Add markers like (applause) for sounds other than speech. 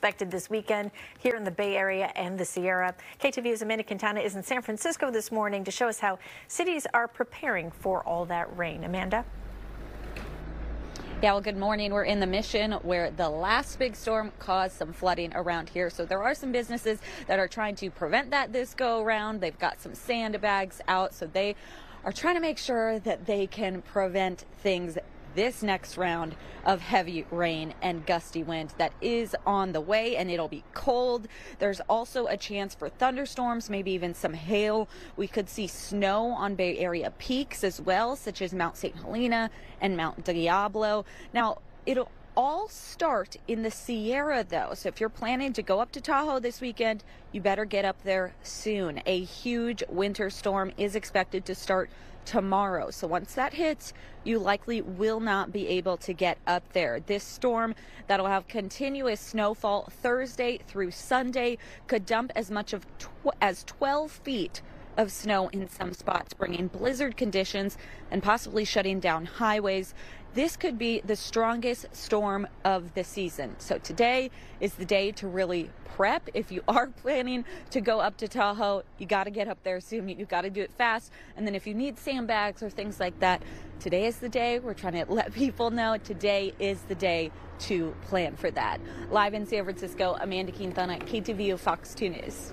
expected this weekend here in the Bay Area and the Sierra. KTVU's Amanda Quintana is in San Francisco this morning to show us how cities are preparing for all that rain. Amanda? Yeah, well, good morning. We're in the mission where the last big storm caused some flooding around here. So there are some businesses that are trying to prevent that this go around. They've got some sandbags out, so they are trying to make sure that they can prevent things this next round of heavy rain and gusty wind that is on the way and it'll be cold. There's also a chance for thunderstorms, maybe even some hail. We could see snow on Bay Area peaks as well, such as Mount St. Helena and Mount Diablo. Now, it'll all start in the Sierra, though. So if you're planning to go up to Tahoe this weekend, you better get up there soon. A huge winter storm is expected to start tomorrow. So once that hits, you likely will not be able to get up there. This storm that'll have continuous snowfall Thursday through Sunday could dump as much of tw- as 12 feet of snow in some spots, bringing blizzard conditions and possibly shutting down highways. This could be the strongest storm of the season. So today is the day to really prep. If you are (laughs) planning to go up to Tahoe, you got to get up there soon. You got to do it fast. And then if you need sandbags or things like that, today is the day. We're trying to (laughs) let people know today is the day to plan for that. Live in San Francisco, Amanda Quintana, KTVU Fox 2 News.